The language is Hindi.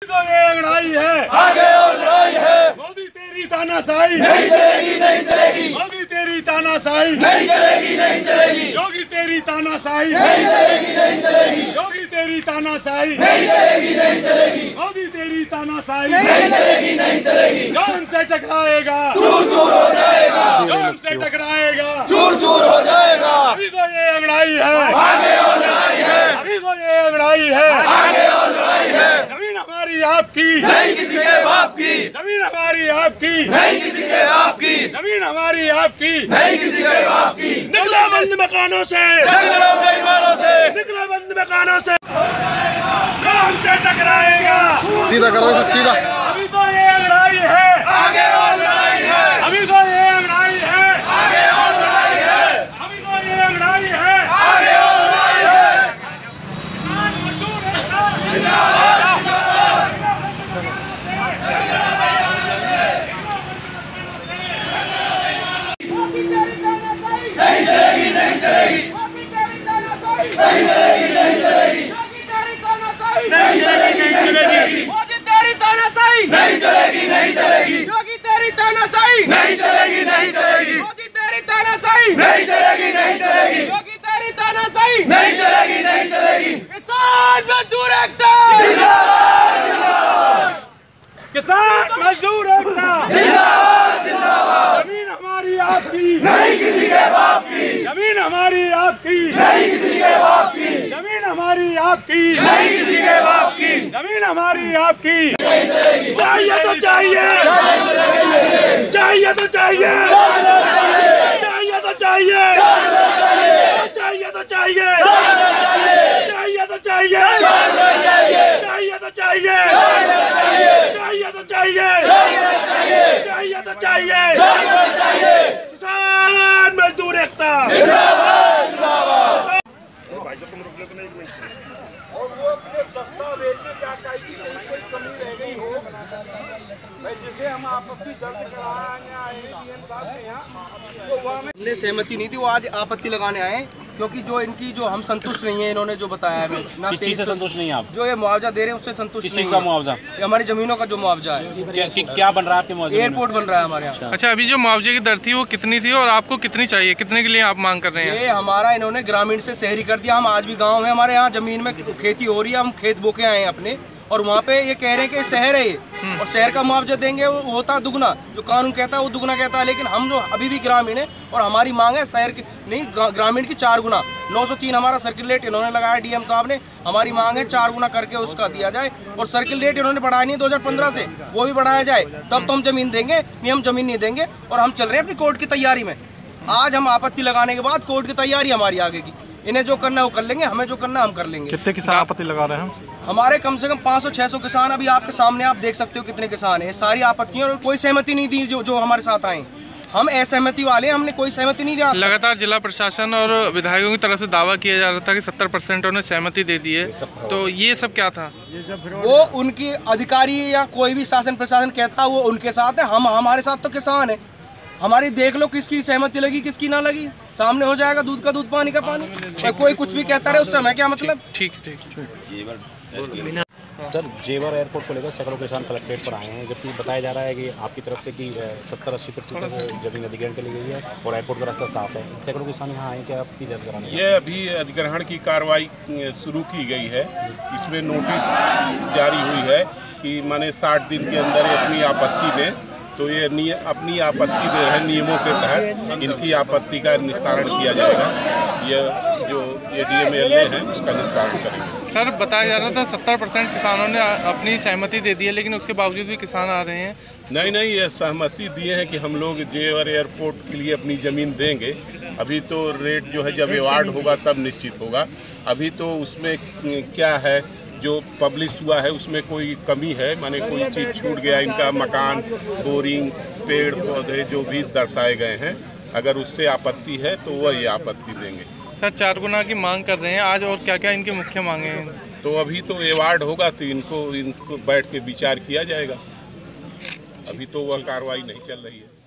तो ये लड़ाई है। आगे और लड़ाई है। मोदी तेरी तानाशाही। नहीं चलेगी नहीं चलेगी। मोदी तेरी तानाशाही। नहीं चलेगी नहीं चलेगी। योगी तेरी तानाशाही। नहीं चलेगी नहीं चलेगी। योगी तेरी तानाशाही। नहीं चलेगी नहीं चलेगी। मोदी तेरी तानाशाही। नहीं चलेगी नहीं चलेगी। जो हमसे टकराएगा चूर चूर हो जाएगा जो हमसे टकराएगा चूर चूर हो जाएगा अभी तो ये लड़ाई है आगे और लड़ाई है अभी तो ये लड़ाई है आगे और लड़ाई है ज़मीन हमारी आपकी। नहीं किसी के बाप की। ज़मीन हमारी आपकी। नहीं किसी के बाप की। ज़मीन हमारी आपकी। नहीं किसी के बाप की। निकला बंद मकानों से। जंगलों बेईमानों से। निकला बंद मकानों से। हमसे टकराएगा। सीधा करो सीधा अभी तो ये लड़ाई है आगे और लड़ाई है अभी तो ये लड़ाई है आगे और लड़ाई है अभी तो ये लड़ाई है आगे और लड़ाई है किसान मजदूर एकता नहीं चलेगी नहीं चलेगी नहीं चलेगी नहीं चलेगी नहीं चलेगी नहीं चलेगी मोदी तेरी तानाशाही नहीं चलेगी। योगी तेरी तानाशाही। नहीं चलेगी नहीं चलेगी। मोदी तेरी तानाशाही। नहीं चलेगी नहीं चलेगी। योगी तेरी तानाशाही। नहीं चलेगी नहीं चलेगी। किसान मजदूर एकता। किसान मजदूर एकता। जिंदाबाद जिंदाबाद। ज़मीन हमारी आपकी। नहीं किसी के बाप की। ज़मीन हमारी आपकी। नहीं किसी के बाप की। ज़मीन हमारी आपकी। नहीं किसी के बाप की। ज़मीन हमारी आपकी। चाहिए तो चाहिए। चाहिए तो चाहिए। चाहिए तो चाहिए। चाहिए तो चाहिए। चाहिए तो चाहिए। चाहिए तो चाहिए। चाहिए तो चाहिए। चाहिए तो चाहिए। किसान मजदूर एकता और वो अपने दस्तावेज़ में क्या कही कि कहीं कोई कमी रह गई हो भाई हम आपत्ति दर्ज कराने आए डीएम साहब के यहाँ। तो वहाँ में हमने सहमति नहीं थी वो आज आपत्ति लगाने आए क्योंकि जो इनकी जो हम संतुष्ट नहीं है इन्होंने जो बताया है ना किस चीज़ से संतुष्ट नहीं है आप? जो ये मुआवजा दे रहे हैं उससे संतुष्ट नहीं का मुआवजा? हमारी जमीनों का जो मुआवजा है। क्या, कि- क्या बन रहा है आपके मुआवजे एयरपोर्ट बन रहा है हमारे यहाँ। अच्छा अभी जो मुआवजे की दर थी वो कितनी थी और आपको कितनी चाहिए? कितने के लिए आप मांग कर रहे हैं? ये हमारा इन्होंने ग्रामीण से शहरी कर दिया। हम आज भी गाँव है हमारे यहाँ ज़मीन में खेती हो रही है हम खेत बोके आए हैं अपने। और वहाँ पे ये कह रहे हैं कि शहर है ये। और शहर का मुआवजा देंगे वो होता है दुगना। जो कानून कहता है वो दुगना कहता है। लेकिन हम जो अभी भी ग्रामीण है और हमारी मांग है शहर की नहीं ग्रामीण की चार गुना। 903 हमारा सर्किल रेट इन्होंने लगाया डीएम साहब ने। हमारी मांग है चार गुना करके उसका दिया जाए। और सर्किल रेट इन्होंने बढ़ाया नहीं दो हज़ार पंद्रह से। वो भी बढ़ाया जाए। तब तो हम ज़मीन देंगे नहीं हम ज़मीन नहीं देंगे। और हम चल रहे हैं अपनी कोर्ट की तैयारी में। आज हम आपत्ति लगाने के बाद कोर्ट की तैयारी हमारी आगे की। इन्हें जो करना है वो कर लेंगे हमें जो करना है हम कर लेंगे। कितने किसान आपत्ति लगा रहे हैं हमारे कम से कम 500-600 किसान अभी आपके सामने आप देख सकते हो कितने किसान हैं। सारी आपत्तियाँ और कोई सहमति नहीं दी जो जो हमारे साथ आए। हम असहमति वाले हैं, हमने कोई सहमति नहीं दिया लगातार जिला प्रशासन और विधायकों की तरफ़ से दावा किया जा रहा था कि 70 परसेंट उन्हें सहमति दे दी है। तो ये सब क्या था? वो उनकी अधिकारी या कोई भी शासन प्रशासन कहता वो उनके साथ है हम हमारे साथ तो किसान है। हमारी देख लो किसकी सहमति लगी किसकी ना लगी। सामने हो जाएगा दूध का दूध पानी का पानी। कोई कुछ भी कहता रहे उस समय क्या मतलब? ठीक ठीक है सर जेवर एयरपोर्ट को लेकर सैकड़ों किसान कलेक्ट्रेट पर आए हैं जबकि बताया जा रहा है कि आपकी तरफ़ से कि सत्तर अस्सी प्रतिशत ज़मीन अधिग्रहण के लिए गई है और एयरपोर्ट का रास्ता साफ़ है। सैकड़ों किसान यहाँ आए क्या आपकी दर्ज कराने ये अभी अधिग्रहण की कार्रवाई शुरू की गई है। इसमें नोटिस जारी हुई है कि माने 60 दिन के अंदर अपनी आपत्ति दें। तो ये अपनी आपत्ति दे रहे नियमों के तहत इनकी आपत्ति का निस्तारण किया जाएगा। ये जो ये डी हैं उसका निस्तारण करेंगे। सर बताया जा रहा था 70 परसेंट किसानों ने अपनी सहमति दे दी है लेकिन उसके बावजूद भी किसान आ रहे हैं। नहीं नहीं ये सहमति दिए हैं कि हम लोग जेवर एयरपोर्ट के लिए अपनी ज़मीन देंगे। अभी तो रेट जो है जब अवार्ड होगा तब निश्चित होगा। अभी तो उसमें क्या है जो पब्लिश हुआ है उसमें कोई कमी है? माने कोई चीज़ छूट गया इनका मकान बोरिंग पेड़ पौधे जो भी दर्शाए गए हैं अगर उससे आपत्ति है तो वह ये आपत्ति देंगे। सर चार गुना की मांग कर रहे हैं आज और क्या क्या इनकी मुख्य मांगे हैं? तो अभी तो अवार्ड होगा तो इनको इनको बैठ के विचार किया जाएगा। अभी तो वह कार्रवाई नहीं चल रही है।